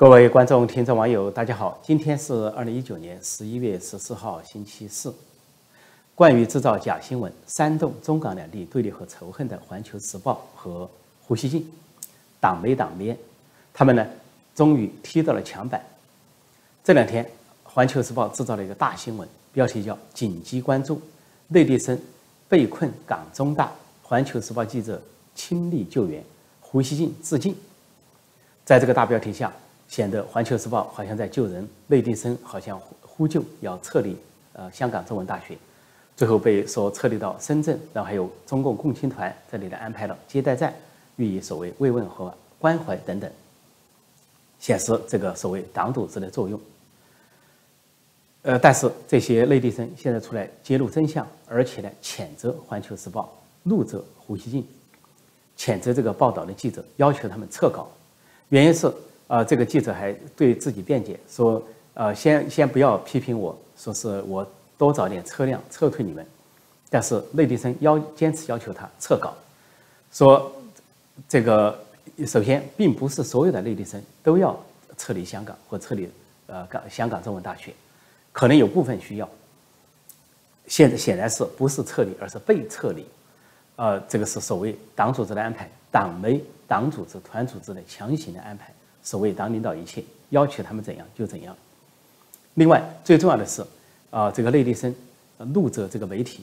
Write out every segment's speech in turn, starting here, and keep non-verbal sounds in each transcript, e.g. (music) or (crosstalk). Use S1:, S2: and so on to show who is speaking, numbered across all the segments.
S1: 各位观众、听众、网友，大家好！今天是二零一九年十一月十四号，星期四。关于制造假新闻、煽动中港两地对立和仇恨的《环球时报》和胡锡进，党媒党编，他们呢，终于踢到了墙板。这两天，《环球时报》制造了一个大新闻，标题叫“紧急关注：内地生被困港中大，环球时报记者亲力救援，胡锡进致敬”。在这个大标题下。显得《环球时报》好像在救人，内地生好像呼救要撤离呃香港中文大学，最后被说撤离到深圳，然后还有中共共青团这里的安排了接待站，予以所谓慰问和关怀等等，显示这个所谓党组织的作用。呃，但是这些内地生现在出来揭露真相，而且呢谴责《环球时报》，怒责胡锡进，谴责这个报道的记者，要求他们撤稿，原因是。啊，这个记者还对自己辩解说：“呃，先先不要批评我，说是我多找点车辆撤退你们。”但是内地生要坚持要求他撤稿，说这个首先并不是所有的内地生都要撤离香港或撤离呃港香港中文大学，可能有部分需要。现在显然是不是撤离，而是被撤离。呃，这个是所谓党组织的安排，党媒、党组织、团组织的强行的安排。所谓党领导一切，要求他们怎样就怎样。另外，最重要的是，啊，这个内地生怒责这个媒体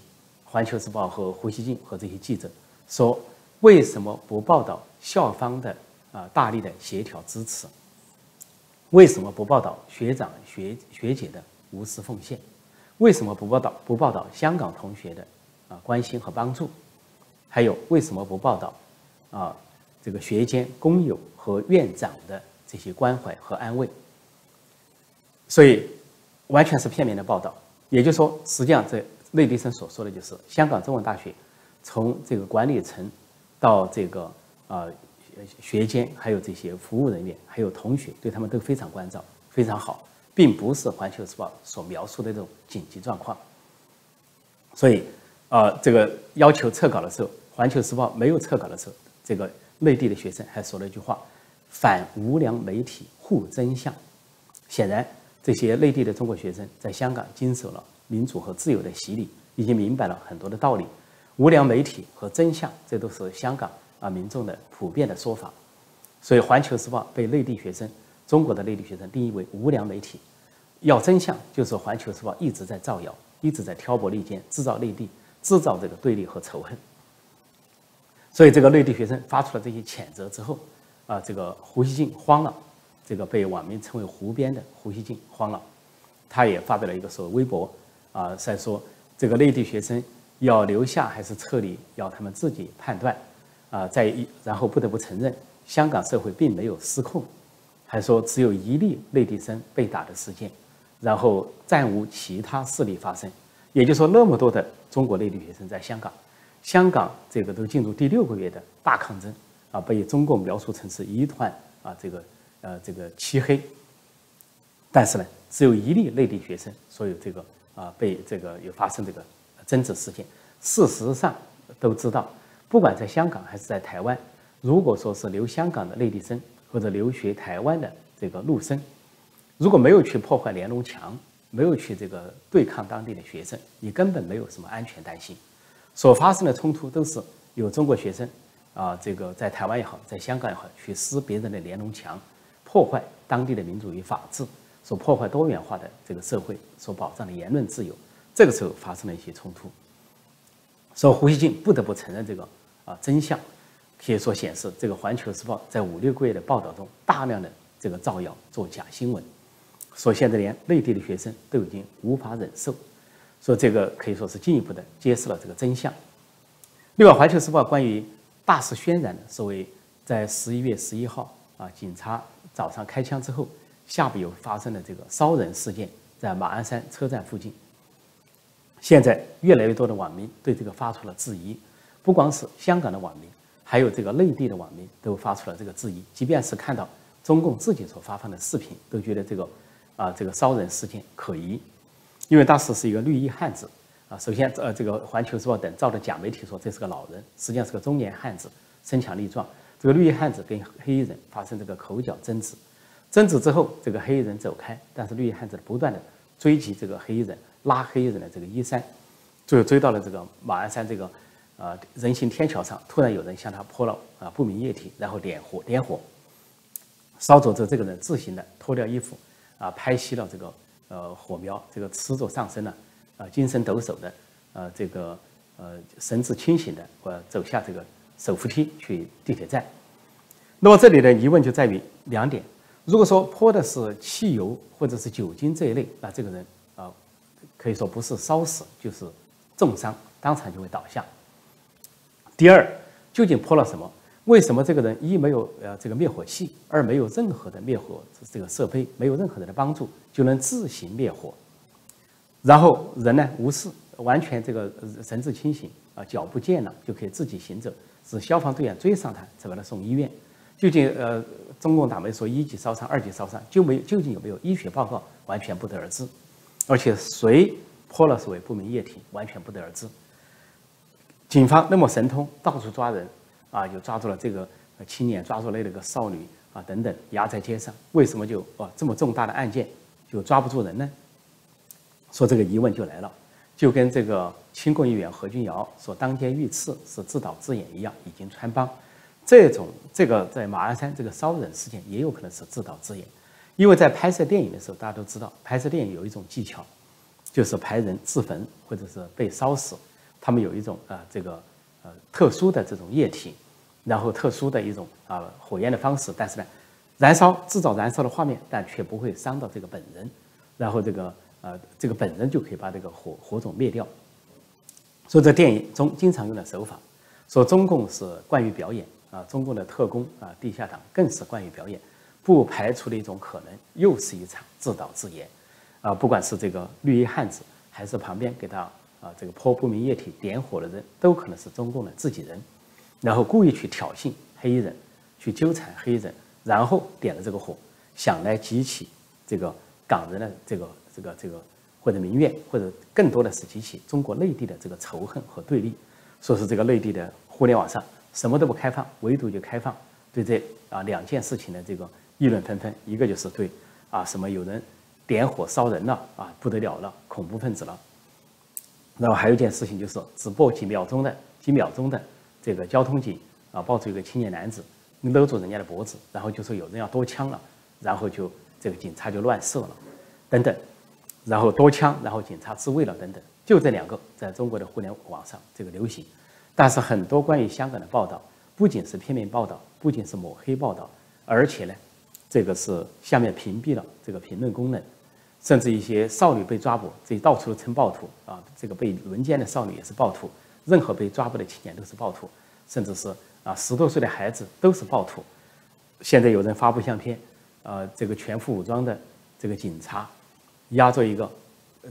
S1: 《环球时报》和胡锡进和这些记者说：“为什么不报道校方的啊大力的协调支持？为什么不报道学长学学姐的无私奉献？为什么不报道不报道香港同学的啊关心和帮助？还有为什么不报道啊这个学监工友？”和院长的这些关怀和安慰，所以完全是片面的报道。也就是说，实际上这内地生所说的就是香港中文大学从这个管理层到这个啊学监，还有这些服务人员，还有同学，对他们都非常关照，非常好，并不是《环球时报》所描述的这种紧急状况。所以啊，这个要求撤稿的时候，《环球时报》没有撤稿的时候，这个内地的学生还说了一句话。反无良媒体护真相，显然这些内地的中国学生在香港经受了民主和自由的洗礼，已经明白了很多的道理。无良媒体和真相，这都是香港啊民众的普遍的说法。所以，《环球时报》被内地学生、中国的内地学生定义为无良媒体。要真相，就是《环球时报》一直在造谣，一直在挑拨离间，制造内地，制造这个对立和仇恨。所以，这个内地学生发出了这些谴责之后。啊，这个胡锡进慌了，这个被网民称为“胡编”的胡锡进慌了，他也发表了一个所谓微博，啊，在说这个内地学生要留下还是撤离，要他们自己判断，啊，在一然后不得不承认，香港社会并没有失控，还说只有一例内地生被打的事件，然后暂无其他事例发生，也就是说那么多的中国内地学生在香港，香港这个都进入第六个月的大抗争。啊，被中共描述成是一团啊，这个呃，这个漆黑。但是呢，只有一例内地学生，所以这个啊，被这个有发生这个争执事件。事实上都知道，不管在香港还是在台湾，如果说是留香港的内地生或者留学台湾的这个陆生，如果没有去破坏连龙墙，没有去这个对抗当地的学生，你根本没有什么安全担心。所发生的冲突都是有中国学生。啊，这个在台湾也好，在香港也好，去撕别人的连龙墙，破坏当地的民主与法治，所破坏多元化的这个社会所保障的言论自由，这个时候发生了一些冲突，所以胡锡进不得不承认这个啊真相，可以说显示这个《环球时报》在五六个月的报道中，大量的这个造谣做假新闻，所以现在连内地的学生都已经无法忍受，所以这个可以说是进一步的揭示了这个真相。另外，《环球时报》关于大肆渲染的所谓在十一月十一号啊，警察早上开枪之后，下午又发生了这个烧人事件，在马鞍山车站附近。现在越来越多的网民对这个发出了质疑，不光是香港的网民，还有这个内地的网民都发出了这个质疑。即便是看到中共自己所发放的视频，都觉得这个啊这个烧人事件可疑，因为当时是一个绿衣汉子。啊，首先，呃，这个《环球时报》等造的假媒体说这是个老人，实际上是个中年汉子，身强力壮。这个绿衣汉子跟黑衣人发生这个口角争执，争执之后，这个黑衣人走开，但是绿衣汉子不断的追击这个黑衣人，拉黑衣人的这个衣衫，最后追到了这个马鞍山这个呃人行天桥上，突然有人向他泼了啊不明液体，然后点火点火，烧着之后，这个人自行的脱掉衣服啊拍熄了这个呃火苗，这个持着上升呢啊精神抖擞的呃这个呃神志清醒的呃走下这个手扶梯去地铁站。那么这里的疑问就在于两点：如果说泼的是汽油或者是酒精这一类，那这个人啊，可以说不是烧死就是重伤，当场就会倒下。第二，究竟泼了什么？为什么这个人一没有呃这个灭火器，二没有任何的灭火这个设备，没有任何人的帮助就能自行灭火？然后人呢无事，完全这个神志清醒啊，脚不见了就可以自己行走，是消防队员追上他才把他送医院。究竟呃，中共党媒说一级烧伤、二级烧伤，就没究竟有没有医学报告，完全不得而知。而且谁泼了所谓不明液体，完全不得而知。警方那么神通，到处抓人啊，就抓住了这个青年，抓住了那个少女啊等等，压在街上。为什么就啊这么重大的案件就抓不住人呢？说这个疑问就来了，就跟这个亲共议员何君尧说当街遇刺是自导自演一样，已经穿帮。这种这个在马鞍山这个烧人事件也有可能是自导自演，因为在拍摄电影的时候，大家都知道拍摄电影有一种技巧，就是拍人自焚或者是被烧死，他们有一种啊这个特殊的这种液体，然后特殊的一种啊火焰的方式，但是呢，燃烧制造燃烧的画面，但却不会伤到这个本人，然后这个呃这个本人就可以把这个火火种灭掉，所以在电影中经常用的手法，说中共是惯于表演。啊，中共的特工啊，地下党更是惯于表演，不排除的一种可能，又是一场自导自演，啊，不管是这个绿衣汉子，还是旁边给他啊这个泼不明液体点火的人，都可能是中共的自己人，然后故意去挑衅黑衣人，去纠缠黑衣人，然后点了这个火，想来激起这个港人的这个这个这个或者民怨，或者更多的是激起中国内地的这个仇恨和对立，说是这个内地的互联网上。什么都不开放，唯独就开放对这啊两件事情的这个议论纷纷。一个就是对啊什么有人点火烧人了啊不得了了，恐怖分子了。然后还有一件事情就是只播几秒钟的几秒钟的这个交通警啊抱住一个青年男子勒住人家的脖子，然后就说有人要夺枪了，然后就这个警察就乱射了等等，然后夺枪，然后警察自卫了等等，就这两个在中国的互联网上这个流行。但是很多关于香港的报道，不仅是片面报道，不仅是抹黑报道，而且呢，这个是下面屏蔽了这个评论功能，甚至一些少女被抓捕，这到处都称暴徒啊，这个被轮奸的少女也是暴徒，任何被抓捕的青年都是暴徒，甚至是啊十多岁的孩子都是暴徒。现在有人发布相片，呃，这个全副武装的这个警察压着一个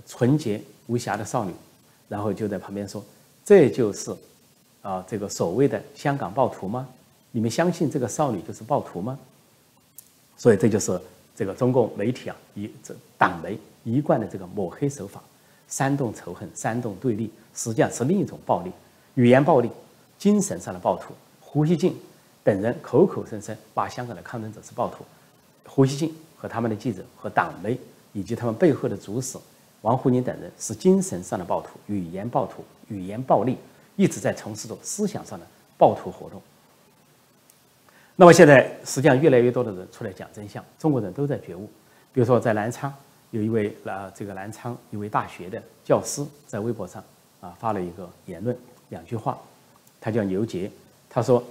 S1: 纯洁无瑕的少女，然后就在旁边说：“这就是。”啊，这个所谓的香港暴徒吗？你们相信这个少女就是暴徒吗？所以这就是这个中共媒体啊，一这党媒一贯的这个抹黑手法，煽动仇恨、煽动对立，实际上是另一种暴力，语言暴力、精神上的暴徒。胡锡进等人口口声声把香港的抗争者是暴徒，胡锡进和他们的记者和党媒以及他们背后的主使王沪宁等人是精神上的暴徒、语言暴徒、语言暴力。一直在从事着思想上的暴徒活动。那么现在实际上越来越多的人出来讲真相，中国人都在觉悟。比如说在南昌，有一位啊这个南昌一位大学的教师在微博上啊发了一个言论，两句话，他叫牛杰，他说：“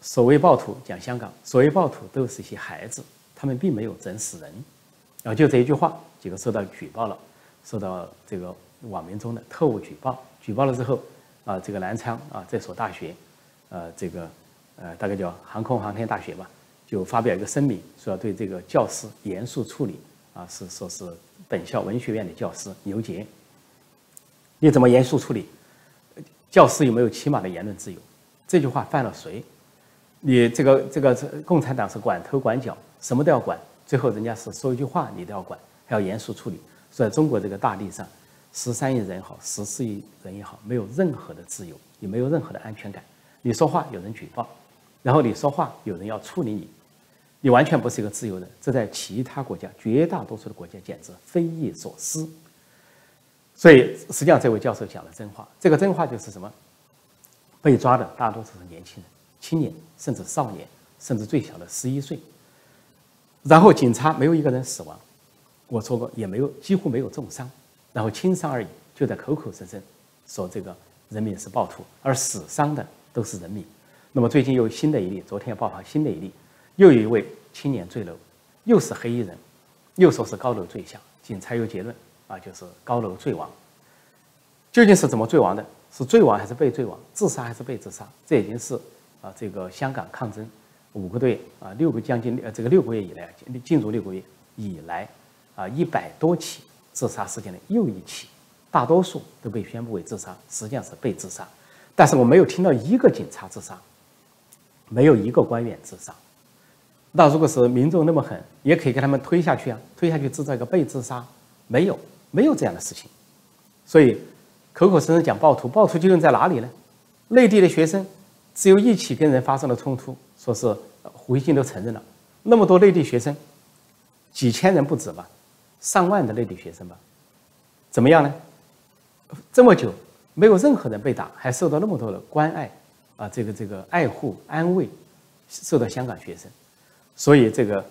S1: 所谓暴徒讲香港，所谓暴徒都是一些孩子，他们并没有整死人。”然后就这一句话，结果受到举报了，受到这个网民中的特务举报，举报了之后。啊，这个南昌啊，这所大学，呃，这个呃，大概叫航空航天大学吧，就发表一个声明，说要对这个教师严肃处理。啊，是说是本校文学院的教师牛杰，你怎么严肃处理？教师有没有起码的言论自由？这句话犯了谁？你这个这个共产党是管头管脚，什么都要管，最后人家是说一句话你都要管，还要严肃处理。在中国这个大地上。十三亿人也好，十四亿人也好，没有任何的自由，也没有任何的安全感。你说话有人举报，然后你说话有人要处理你，你完全不是一个自由人，这在其他国家绝大多数的国家简直匪夷所思。所以，实际上这位教授讲了真话。这个真话就是什么？被抓的大多数是年轻人、青年，甚至少年，甚至最小的十一岁。然后警察没有一个人死亡，我说过也没有，几乎没有重伤，然后轻伤而已，就在口口声声说这个人民是暴徒，而死伤的都是人民。那么最近又新的一例，昨天爆发新的一例，又有一位青年坠楼，又是黑衣人，又说是高楼坠下，警察有结论啊，就是高楼坠亡。究竟是怎么坠亡的？是坠亡还是被坠亡？自杀还是被自杀？这已经是啊，这个香港抗争五个多月啊，六个将近呃这个六个月以来，进入六个月以来啊，一百多起自杀事件的又一起，大多数都被宣布为自杀，实际上是被自杀。但是我没有听到一个警察自杀，没有一个官员自杀。那如果是民众那么狠，也可以给他们推下去啊，推下去制造一个被自杀，没有，没有这样的事情，所以。口口声声讲暴徒，暴徒究竟在哪里呢？内地的学生只有一起跟人发生了冲突，说是胡锡进都承认了。那么多内地学生，几千人不止吧，上万的内地学生吧，怎么样呢？这么久没有任何人被打，还受到那么多的关爱啊，这个这个爱护安慰，受到香港学生，所以这个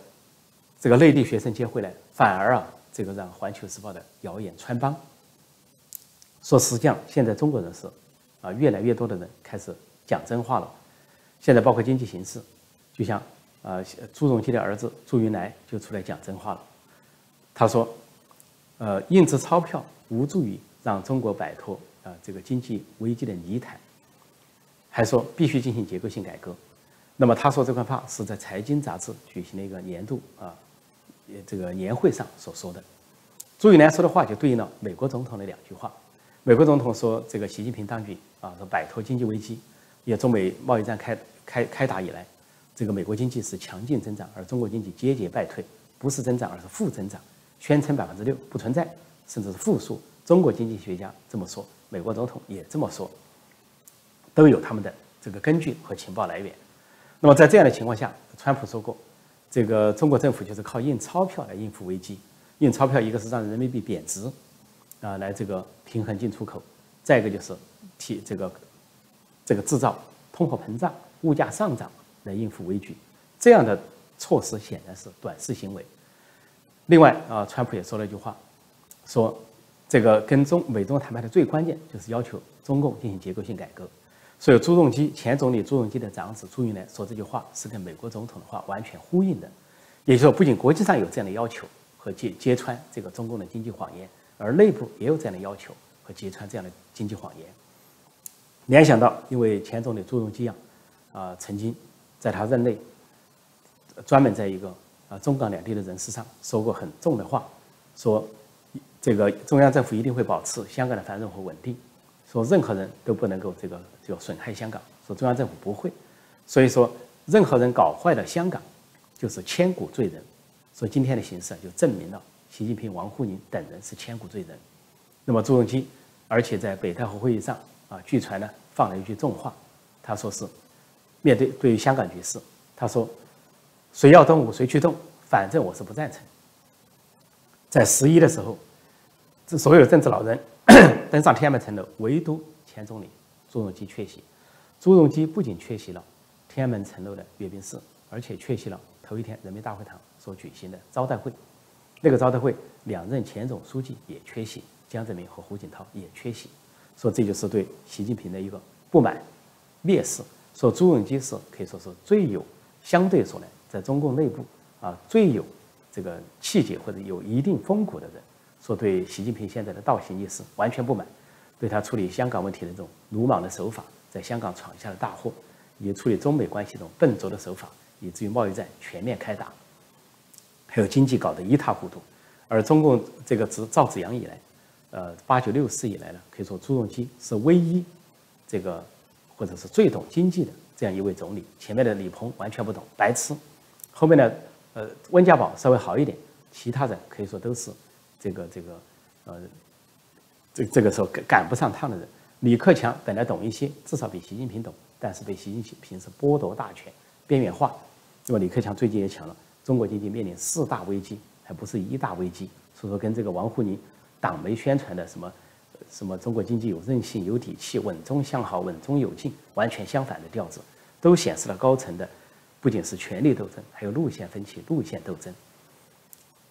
S1: 这个内地学生接回来，反而啊，这个让《环球时报》的谣言穿帮。说实际上，现在中国人是，啊，越来越多的人开始讲真话了。现在包括经济形势，就像啊，朱镕基的儿子朱云来就出来讲真话了。他说，呃，印制钞票无助于让中国摆脱啊这个经济危机的泥潭，还说必须进行结构性改革。那么他说这番话是在《财经》杂志举行的一个年度啊，这个年会上所说的。朱云来说的话就对应了美国总统的两句话。美国总统说：“这个习近平当局啊，说摆脱经济危机，也中美贸易战开开开打以来，这个美国经济是强劲增长，而中国经济节节败退，不是增长，而是负增长，宣称百分之六不存在，甚至是负数。中国经济学家这么说，美国总统也这么说，都有他们的这个根据和情报来源。那么在这样的情况下，川普说过，这个中国政府就是靠印钞票来应付危机，印钞票一个是让人民币贬值。”啊，来这个平衡进出口，再一个就是替这个这个制造通货膨胀、物价上涨来应付危局，这样的措施显然是短视行为。另外啊，川普也说了一句话，说这个跟中美中谈判的最关键就是要求中共进行结构性改革。所以朱镕基前总理朱镕基的长子朱云来说这句话是跟美国总统的话完全呼应的，也就是说，不仅国际上有这样的要求和揭揭穿这个中共的经济谎言。而内部也有这样的要求和揭穿这样的经济谎言。联想到，因为前总理朱镕基啊，啊，曾经在他任内专门在一个啊中港两地的人事上说过很重的话，说这个中央政府一定会保持香港的繁荣和稳定，说任何人都不能够这个就损害香港，说中央政府不会，所以说任何人搞坏了香港，就是千古罪人。所以今天的形势就证明了。习近平、王沪宁等人是千古罪人。那么朱镕基，而且在北戴河会议上啊，据传呢放了一句重话，他说是面对对于香港局势，他说谁要动武谁去动，反正我是不赞成。在十一的时候，这所有政治老人 (coughs) 登上天安门城楼，唯独前总理朱镕基缺席。朱镕基不仅缺席了天安门城楼的阅兵式，而且缺席了头一天人民大会堂所举行的招待会。那个招待会，两任前总书记也缺席，江泽民和胡锦涛也缺席，说这就是对习近平的一个不满、蔑视。说朱镕基是可以说是最有相对说来，在中共内部啊最有这个气节或者有一定风骨的人，说对习近平现在的倒行逆施完全不满，对他处理香港问题的这种鲁莽的手法，在香港闯下了大祸，以及处理中美关系这种笨拙的手法，以至于贸易战全面开打。还有经济搞得一塌糊涂，而中共这个自赵紫阳以来，呃，八九六四以来呢，可以说朱镕基是唯一这个或者是最懂经济的这样一位总理。前面的李鹏完全不懂，白痴；后面呢，呃，温家宝稍微好一点，其他人可以说都是这个这个呃，这这个时候赶赶不上趟的人。李克强本来懂一些，至少比习近平懂，但是被习近平是剥夺大权、边缘化。那么李克强最近也讲了，中国经济面临四大危机，还不是一大危机。所以说，跟这个王沪宁党媒宣传的什么什么中国经济有韧性、有底气、稳中向好、稳中有进，完全相反的调子，都显示了高层的不仅是权力斗争，还有路线分歧、路线斗争。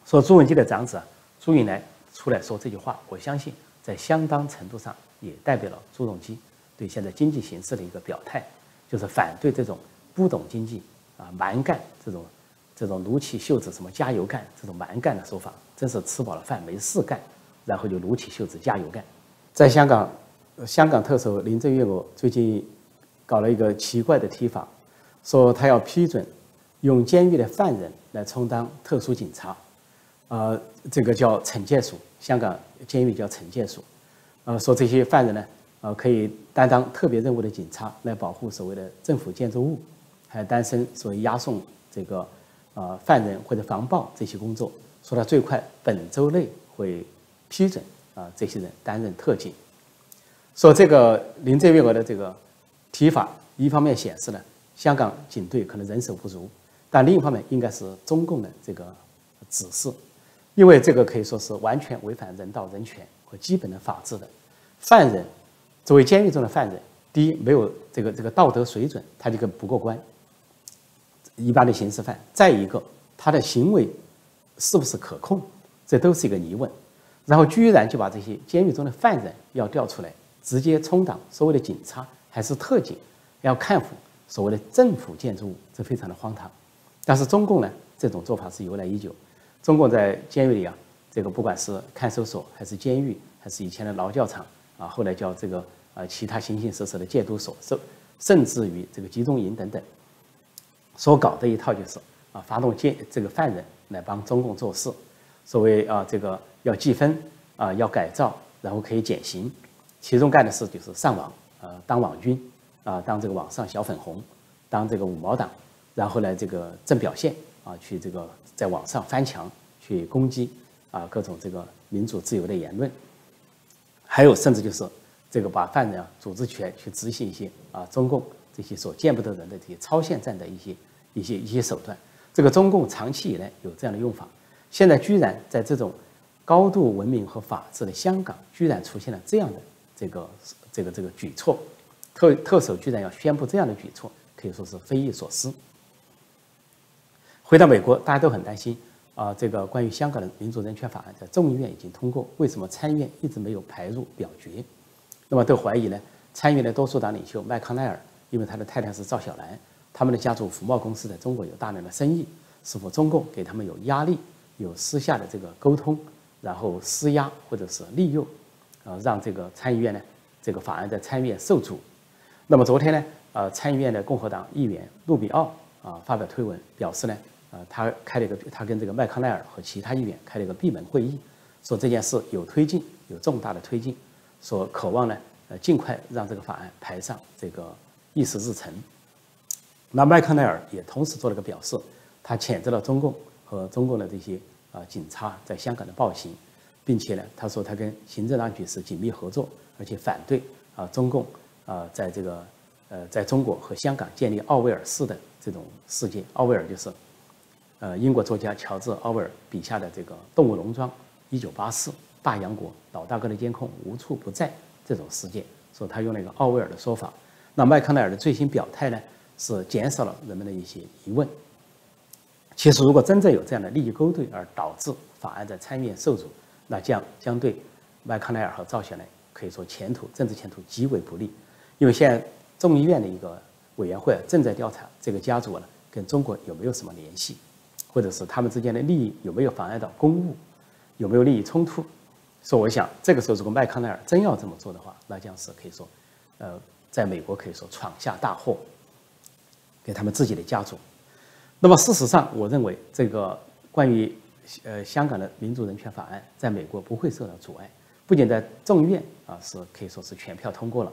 S1: 说朱文基的长子啊朱云来出来说这句话，我相信在相当程度上也代表了朱镕基对现在经济形势的一个表态，就是反对这种不懂经济啊、蛮干这种。这种撸起袖子什么加油干这种蛮干的说法，真是吃饱了饭没事干，然后就撸起袖子加油干。在香港，香港特首林郑月娥最近搞了一个奇怪的提法，说他要批准用监狱的犯人来充当特殊警察，呃，这个叫惩戒署，香港监狱叫惩戒署，呃，说这些犯人呢，呃，可以担当特别任务的警察来保护所谓的政府建筑物，还担任所谓押送这个。呃，犯人或者防暴这些工作，说他最快本周内会批准啊，这些人担任特警。说这个林郑月娥的这个提法，一方面显示呢，香港警队可能人手不足，但另一方面应该是中共的这个指示，因为这个可以说是完全违反人道、人权和基本的法治的。犯人作为监狱中的犯人，第一没有这个这个道德水准，他这个不过关。一般的刑事犯，再一个，他的行为是不是可控，这都是一个疑问。然后居然就把这些监狱中的犯人要调出来，直接充当所谓的警察还是特警，要看护所谓的政府建筑物，这非常的荒唐。但是中共呢，这种做法是由来已久。中共在监狱里啊，这个不管是看守所还是监狱，还是以前的劳教场啊，后来叫这个呃其他形形色色的戒毒所，甚甚至于这个集中营等等。所搞的一套就是啊，发动监这个犯人来帮中共做事，所谓啊这个要记分啊，要改造，然后可以减刑，其中干的事就是上网，呃，当网军啊，当这个网上小粉红，当这个五毛党，然后呢这个正表现啊，去这个在网上翻墙去攻击啊各种这个民主自由的言论，还有甚至就是这个把犯人啊组织起来去执行一些啊中共这些所见不得人的这些超限战的一些。一些一些手段，这个中共长期以来有这样的用法，现在居然在这种高度文明和法治的香港，居然出现了这样的这个这个这个举措，特特首居然要宣布这样的举措，可以说是匪夷所思。回到美国，大家都很担心啊，这个关于香港的民主人权法案在众议院已经通过，为什么参议院一直没有排入表决？那么都怀疑呢，参议院的多数党领袖麦康奈尔，因为他的太太是赵小兰。他们的家族福茂公司在中国有大量的生意，是否中共给他们有压力，有私下的这个沟通，然后施压或者是利诱，呃，让这个参议院呢，这个法案在参议院受阻。那么昨天呢，呃，参议院的共和党议员路比奥啊发表推文表示呢，他开了一个，他跟这个麦康奈尔和其他议员开了一个闭门会议，说这件事有推进，有重大的推进，说渴望呢，呃，尽快让这个法案排上这个议事日程。那麦康奈尔也同时做了个表示，他谴责了中共和中共的这些啊警察在香港的暴行，并且呢，他说他跟行政当局是紧密合作，而且反对啊中共啊在这个呃在中国和香港建立奥威尔式的这种世界。奥威尔就是呃英国作家乔治奥威尔笔下的这个《动物农庄》一九八四大洋国老大哥的监控无处不在这种世界，说他用了一个奥威尔的说法。那麦康奈尔的最新表态呢？是减少了人们的一些疑问。其实，如果真正有这样的利益勾兑而导致法案在参议院受阻，那将将对麦康奈尔和赵小兰可以说前途政治前途极为不利。因为现在众议院的一个委员会正在调查这个家族呢跟中国有没有什么联系，或者是他们之间的利益有没有妨碍到公务，有没有利益冲突。所以，我想这个时候如果麦康奈尔真要这么做的话，那将是可以说，呃，在美国可以说闯下大祸。给他们自己的家族。那么事实上，我认为这个关于呃香港的民主人权法案在美国不会受到阻碍。不仅在众议院啊是可以说是全票通过了，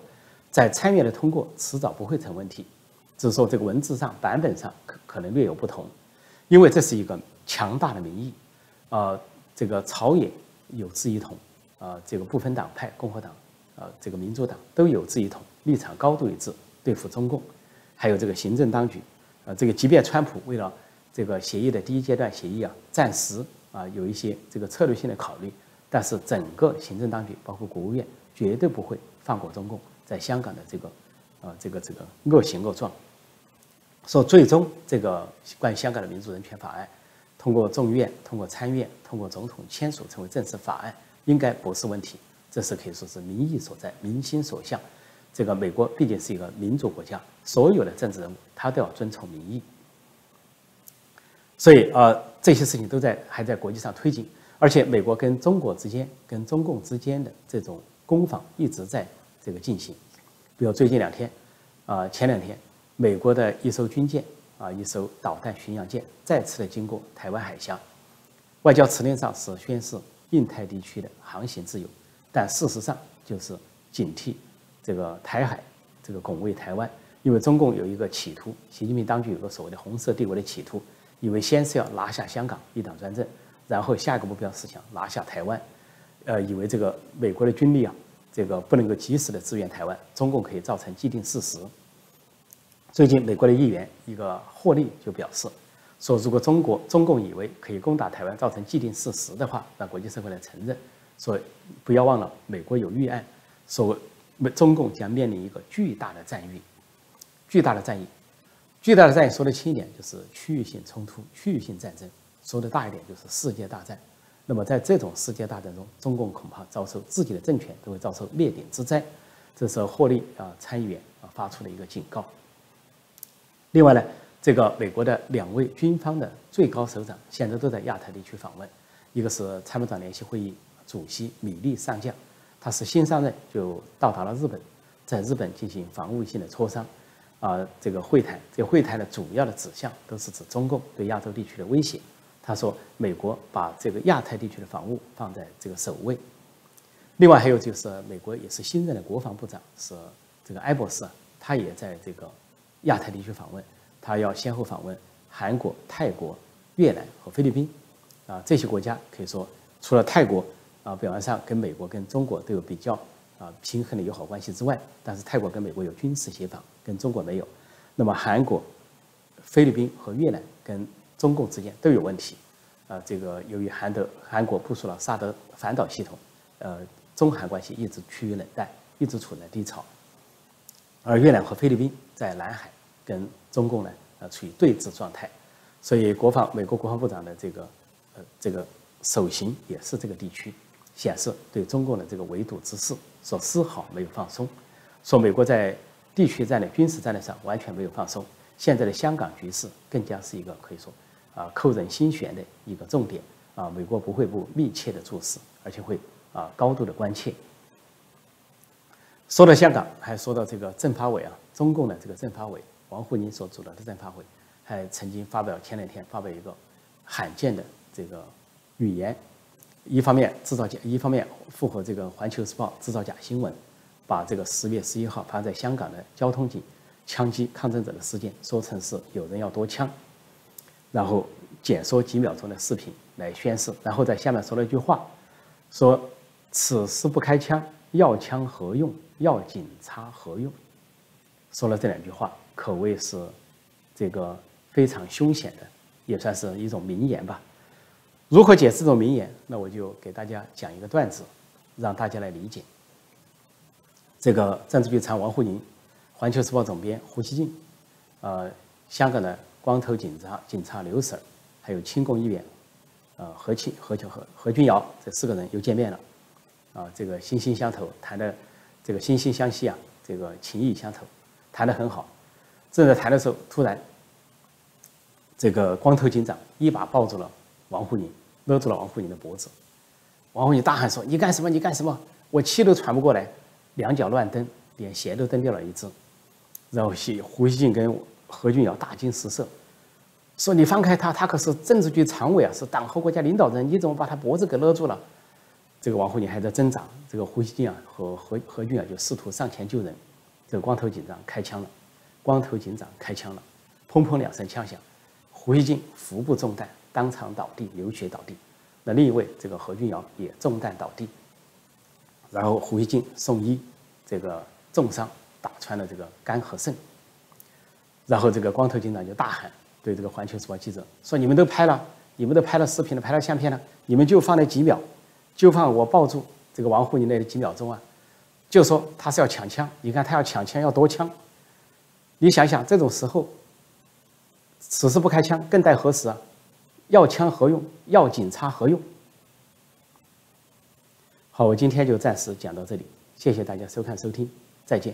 S1: 在参议院的通过迟早不会成问题，只是说这个文字上版本上可可能略有不同，因为这是一个强大的民意，啊这个朝野有志一同，啊这个不分党派，共和党啊这个民主党都有志一同，立场高度一致，对付中共。还有这个行政当局，呃，这个即便川普为了这个协议的第一阶段协议啊，暂时啊有一些这个策略性的考虑，但是整个行政当局包括国务院绝对不会放过中共在香港的这个啊这个这个恶行恶状。说最终这个关于香港的民主人权法案，通过众议院、通过参议院、通过总统签署成为正式法案，应该不是问题。这是可以说是民意所在、民心所向。这个美国毕竟是一个民主国家，所有的政治人物他都要遵从民意。所以啊，这些事情都在还在国际上推进，而且美国跟中国之间、跟中共之间的这种攻防一直在这个进行。比如最近两天，啊，前两天，美国的一艘军舰啊，一艘导弹巡洋舰再次的经过台湾海峡，外交辞令上是宣示印太地区的航行自由。但事实上就是警惕这个台海，这个拱卫台湾，因为中共有一个企图，习近平当局有个所谓的红色帝国的企图，以为先是要拿下香港一党专政，然后下一个目标是想拿下台湾，呃，以为这个美国的军力啊，这个不能够及时的支援台湾，中共可以造成既定事实。最近美国的议员一个霍利就表示说，如果中国中共以为可以攻打台湾造成既定事实的话，让国际社会来承认。所以不要忘了，美国有预案，说中共将面临一个巨大的战役，巨大的战役，巨大的战役。说的轻一点，就是区域性冲突、区域性战争；说的大一点，就是世界大战。那么在这种世界大战中，中共恐怕遭受自己的政权都会遭受灭顶之灾。这是霍利啊参议员啊发出的一个警告。另外呢，这个美国的两位军方的最高首长现在都在亚太地区访问，一个是参谋长联席会议。主席米利上将，他是新上任就到达了日本，在日本进行防务性的磋商，啊，这个会谈，这个会谈的主要的指向都是指中共对亚洲地区的威胁。他说，美国把这个亚太地区的防务放在这个首位。另外还有就是，美国也是新任的国防部长是这个埃博士，他也在这个亚太地区访问，他要先后访问韩国、泰国、越南和菲律宾，啊，这些国家可以说除了泰国。啊，表面上跟美国、跟中国都有比较啊平衡的友好关系之外，但是泰国跟美国有军事协防，跟中国没有。那么韩国、菲律宾和越南跟中共之间都有问题。啊，这个由于韩德韩国部署了萨德反导系统，呃，中韩关系一直趋于冷淡，一直处在低潮。而越南和菲律宾在南海跟中共呢，呃，处于对峙状态。所以，国防美国国防部长的这个呃这个首行也是这个地区。显示对中共的这个围堵之势，说丝毫没有放松，说美国在地区战略、军事战略上完全没有放松。现在的香港局势更加是一个可以说啊扣人心弦的一个重点啊，美国不会不密切的注视，而且会啊高度的关切。说到香港，还说到这个政法委啊，中共的这个政法委王沪宁所主导的政法委，还曾经发表前两天发表一个罕见的这个语言。一方面制造假，一方面符合这个《环球时报》制造假新闻，把这个十月十一号发生在香港的交通警枪击抗争者的事件说成是有人要夺枪，然后简说几秒钟的视频来宣誓，然后在下面说了一句话，说此时不开枪，要枪何用？要警察何用？说了这两句话，可谓是这个非常凶险的，也算是一种名言吧。如何解释这种名言？那我就给大家讲一个段子，让大家来理解。这个政治局常王沪宁、环球时报总编胡锡进，呃，香港的光头警察警察刘 Sir，还有亲共议员，呃，何庆、何庆和何君尧这四个人又见面了，啊，这个惺惺相投，谈的这个惺惺相惜啊，这个情谊相投，谈得很好。正在谈的时候，突然，这个光头警长一把抱住了王沪宁。勒住了王沪宁的脖子，王沪宁大喊说：“你干什么？你干什么？我气都喘不过来，两脚乱蹬，连鞋都蹬掉了一只。”然后胡锡进跟何俊尧大惊失色，说：“你放开他，他可是政治局常委啊，是党和国家领导人，你怎么把他脖子给勒住了？”这个王沪宁还在挣扎，这个胡锡进啊和何何俊尧就试图上前救人，这个光头警长开枪了，光头警长开枪了，砰砰两声枪响，胡锡进腹部中弹。当场倒地，流血倒地。那另一位这个何俊尧也中弹倒地，然后胡锡进送医，这个重伤打穿了这个肝和肾。然后这个光头警长就大喊对这个《环球时报》记者说：“你们都拍了，你们都拍了视频了，拍了相片了，你们就放那几秒，就放我抱住这个王沪宁那几秒钟啊，就说他是要抢枪，你看他要抢枪要夺枪，你想想这种时候，此时不开枪更待何时啊？要枪何用？要警察何用？”好，我今天就暂时讲到这里，谢谢大家收看收听，再见。